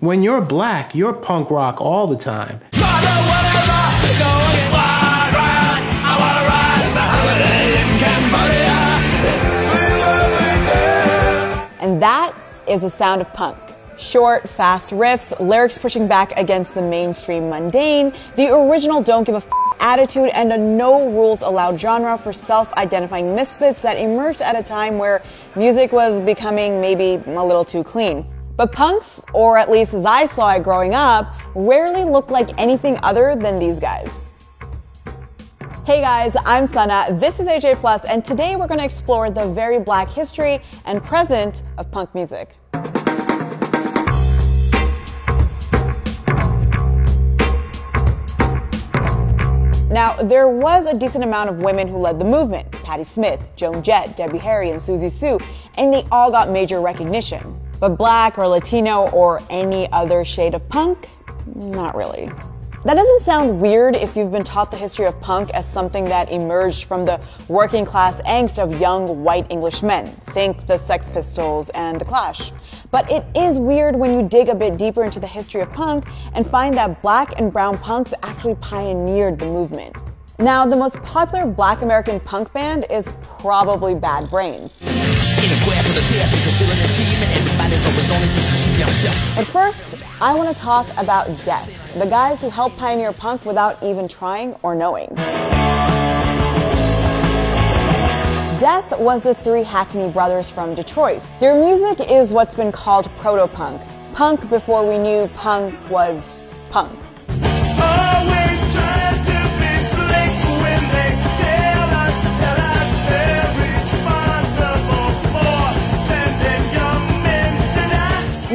When you're black, you're punk rock all the time. And that is the sound of punk. Short, fast riffs, lyrics pushing back against the mainstream mundane, the original don't give a f- attitude, and a no rules allowed genre for self identifying misfits that emerged at a time where music was becoming maybe a little too clean. But punks, or at least as I saw it growing up, rarely looked like anything other than these guys. Hey guys, I'm Sana, this is AJ Plus, and today we're going to explore the very black history and present of punk music. Now, there was a decent amount of women who led the movement Patti Smith, Joan Jett, Debbie Harry, and Siouxsie Sioux, and they all got major recognition. But black or Latino or any other shade of punk, not really. That doesn't sound weird if you've been taught the history of punk as something that emerged from the working class angst of young white English men. Think the Sex Pistols and The Clash. But it is weird when you dig a bit deeper into the history of punk and find that black and brown punks actually pioneered the movement. Now, the most popular black American punk band is probably Bad Brains. But first, I want to talk about Death, the guys who helped pioneer punk without even trying or knowing. Death was the three Hackney brothers from Detroit. Their music is what's been called proto punk. Punk before we knew punk was punk.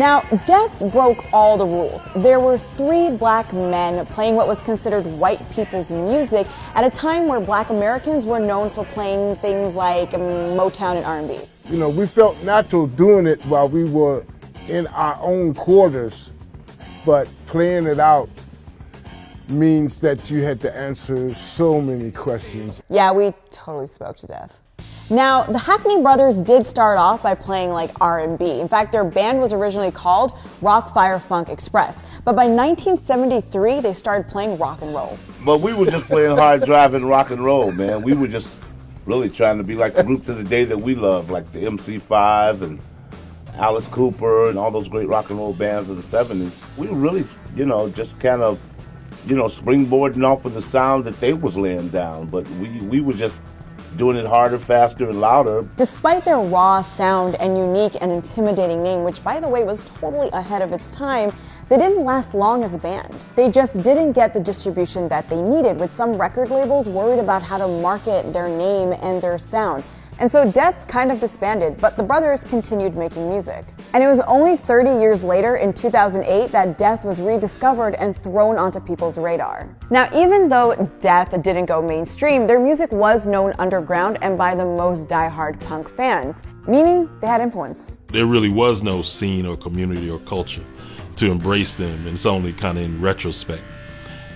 Now, Death broke all the rules. There were three black men playing what was considered white people's music at a time where black Americans were known for playing things like Motown and R&B. You know, we felt natural doing it while we were in our own quarters, but playing it out means that you had to answer so many questions. Yeah, we totally spoke to Death. Now, the Hackney brothers did start off by playing like R&B. In fact, their band was originally called Rock Fire Funk Express. But by 1973, they started playing rock and roll. But we were just playing hard driving rock and roll, man. We were just really trying to be like the groups of the day that we love, like the MC5 and Alice Cooper and all those great rock and roll bands of the 70s. We were really, you know, just kind of, you know, springboarding off of the sound that they was laying down. But we, we were just doing it harder, faster, and louder. Despite their raw sound and unique and intimidating name, which by the way was totally ahead of its time, they didn't last long as a band. They just didn't get the distribution that they needed, with some record labels worried about how to market their name and their sound. And so Death kind of disbanded, but the brothers continued making music. And it was only 30 years later, in 2008, that Death was rediscovered and thrown onto people's radar. Now, even though Death didn't go mainstream, their music was known underground and by the most die-hard punk fans, meaning they had influence. There really was no scene or community or culture to embrace them, and it's only kind of in retrospect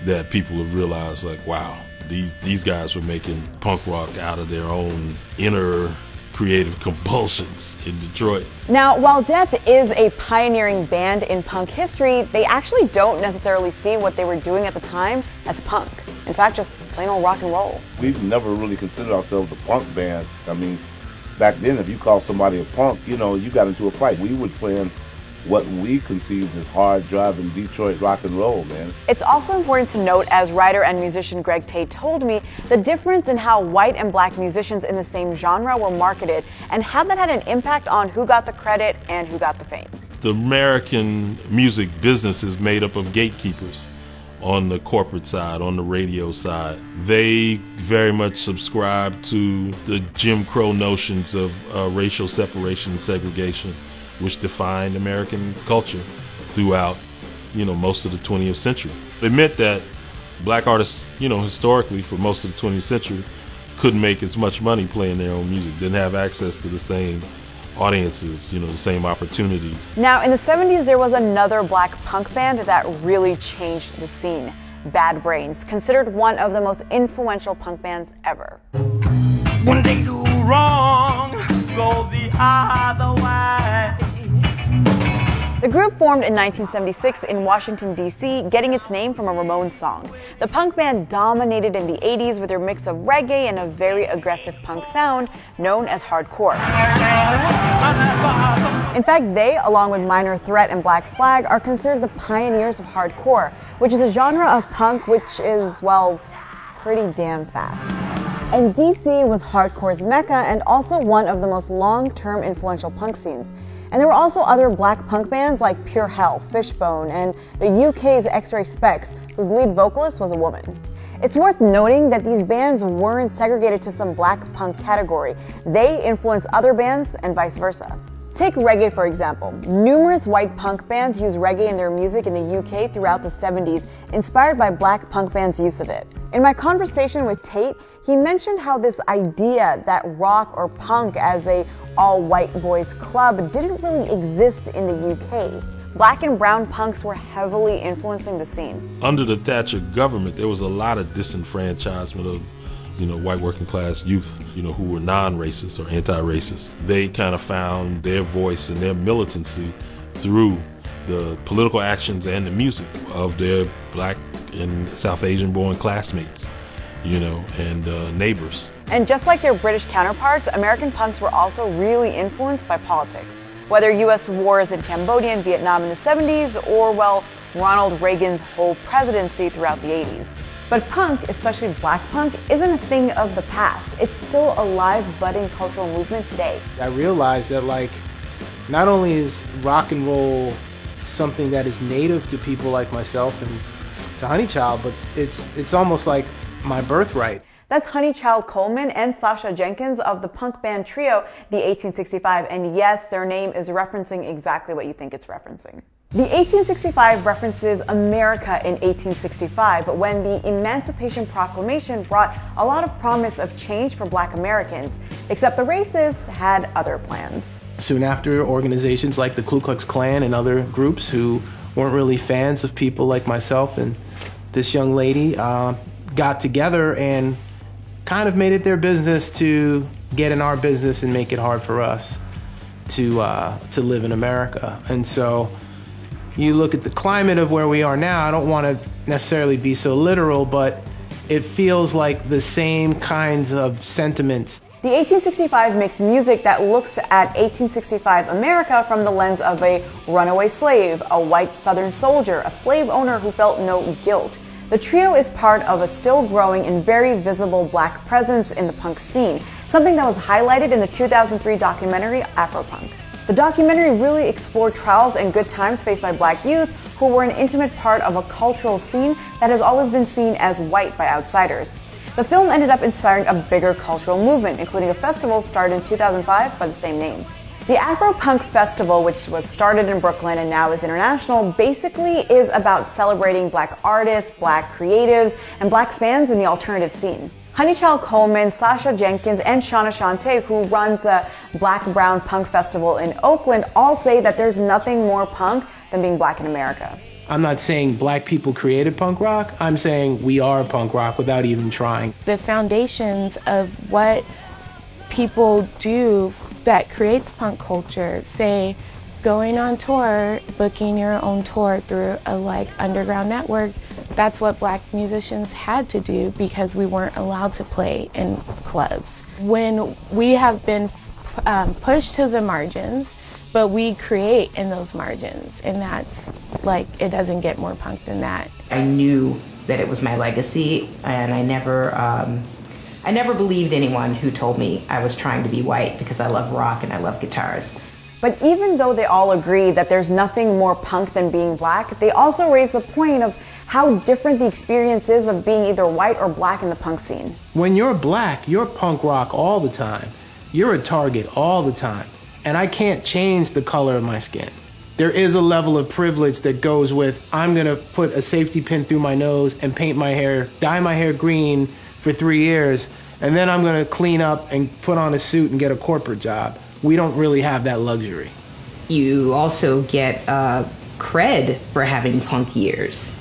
that people have realized, like, wow, these these guys were making punk rock out of their own inner creative compulsions in Detroit. Now, while Death is a pioneering band in punk history, they actually don't necessarily see what they were doing at the time as punk. In fact, just plain old rock and roll. We never really considered ourselves a punk band. I mean, back then, if you called somebody a punk, you know, you got into a fight. We were playing what we conceived as hard driving Detroit rock and roll, man. It's also important to note, as writer and musician Greg Tate told me, the difference in how white and black musicians in the same genre were marketed and how that had an impact on who got the credit and who got the fame. The American music business is made up of gatekeepers on the corporate side, on the radio side. They very much subscribe to the Jim Crow notions of uh, racial separation and segregation which defined American culture throughout, you know, most of the 20th century. It meant that black artists, you know, historically for most of the 20th century, couldn't make as much money playing their own music, didn't have access to the same audiences, you know, the same opportunities. Now, in the 70s, there was another black punk band that really changed the scene. Bad Brains, considered one of the most influential punk bands ever. When they do wrong, go the other way. The group formed in 1976 in Washington, D.C., getting its name from a Ramones song. The punk band dominated in the 80s with their mix of reggae and a very aggressive punk sound known as hardcore. In fact, they, along with Minor Threat and Black Flag, are considered the pioneers of hardcore, which is a genre of punk which is, well, pretty damn fast. And DC was hardcore's mecca and also one of the most long term influential punk scenes. And there were also other black punk bands like Pure Hell, Fishbone, and the UK's X Ray Spex, whose lead vocalist was a woman. It's worth noting that these bands weren't segregated to some black punk category. They influenced other bands and vice versa. Take reggae, for example. Numerous white punk bands used reggae in their music in the UK throughout the 70s, inspired by black punk bands' use of it. In my conversation with Tate, he mentioned how this idea that rock or punk as a all white boys club didn't really exist in the UK. Black and brown punks were heavily influencing the scene. Under the Thatcher government, there was a lot of disenfranchisement of you know, white working class youth, you know, who were non-racist or anti-racist. They kind of found their voice and their militancy through the political actions and the music of their black and South Asian born classmates, you know, and uh, neighbors. And just like their British counterparts, American punks were also really influenced by politics. Whether U.S. wars in Cambodia and Vietnam in the 70s, or, well, Ronald Reagan's whole presidency throughout the 80s. But punk, especially black punk, isn't a thing of the past. It's still a live, budding cultural movement today. I realized that, like, not only is rock and roll something that is native to people like myself and to Honeychild, but it's it's almost like my birthright. That's Honeychild Coleman and Sasha Jenkins of the punk band trio, the 1865. And yes, their name is referencing exactly what you think it's referencing. The 1865 references America in 1865 when the Emancipation Proclamation brought a lot of promise of change for black Americans, except the racists had other plans. Soon after, organizations like the Ku Klux Klan and other groups who weren't really fans of people like myself and this young lady uh, got together and kind of made it their business to get in our business and make it hard for us to uh, to live in America. And so you look at the climate of where we are now, I don't want to necessarily be so literal, but it feels like the same kinds of sentiments. The 1865 makes music that looks at 1865 America from the lens of a runaway slave, a white Southern soldier, a slave owner who felt no guilt. The trio is part of a still growing and very visible black presence in the punk scene, something that was highlighted in the 2003 documentary Afropunk. The documentary really explored trials and good times faced by black youth who were an intimate part of a cultural scene that has always been seen as white by outsiders. The film ended up inspiring a bigger cultural movement, including a festival started in 2005 by the same name. The Afro Punk Festival, which was started in Brooklyn and now is international, basically is about celebrating black artists, black creatives, and black fans in the alternative scene. Honeychild Coleman, Sasha Jenkins, and Shawna Shawnté, who runs a Black Brown Punk Festival in Oakland, all say that there's nothing more punk than being black in America. I'm not saying black people created punk rock. I'm saying we are punk rock without even trying. The foundations of what people do that creates punk culture, say going on tour, booking your own tour through a like underground network, that's what black musicians had to do because we weren't allowed to play in clubs. When we have been um, pushed to the margins, but we create in those margins, and that's like it doesn't get more punk than that. I knew that it was my legacy, and I never. Um, I never believed anyone who told me I was trying to be white because I love rock and I love guitars. But even though they all agree that there's nothing more punk than being black, they also raise the point of how different the experience is of being either white or black in the punk scene. When you're black, you're punk rock all the time. You're a target all the time. And I can't change the color of my skin. There is a level of privilege that goes with I'm gonna put a safety pin through my nose and paint my hair, dye my hair green for three years, and then I'm gonna clean up and put on a suit and get a corporate job. We don't really have that luxury. You also get uh, cred for having punk years.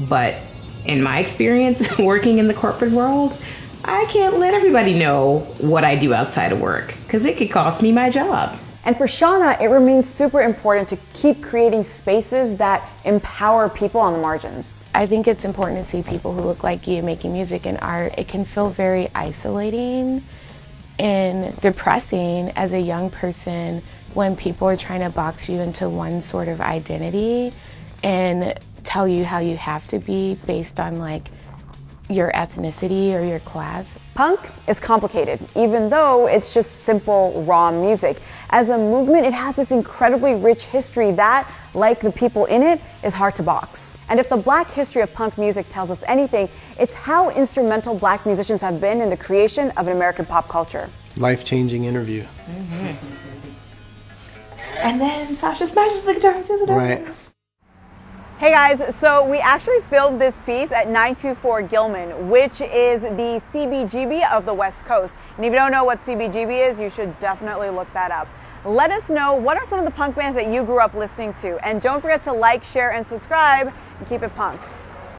But in my experience working in the corporate world, I can't let everybody know what I do outside of work because it could cost me my job. And for Shawna, it remains super important to keep creating spaces that empower people on the margins. I think it's important to see people who look like you making music and art. It can feel very isolating and depressing as a young person when people are trying to box you into one sort of identity and tell you how you have to be based on like your ethnicity or your class. Punk is complicated, even though it's just simple, raw music. As a movement, it has this incredibly rich history that, like the people in it, is hard to box. And if the black history of punk music tells us anything, it's how instrumental black musicians have been in the creation of an American pop culture. Life changing interview. Mm-hmm. And then Sasha smashes the guitar through the door. Right. Hey guys, so we actually filmed this piece at 924 Gilman, which is the CBGB of the West Coast. And if you don't know what CBGB is, you should definitely look that up. Let us know what are some of the punk bands that you grew up listening to. And don't forget to like, share, and subscribe, and keep it punk.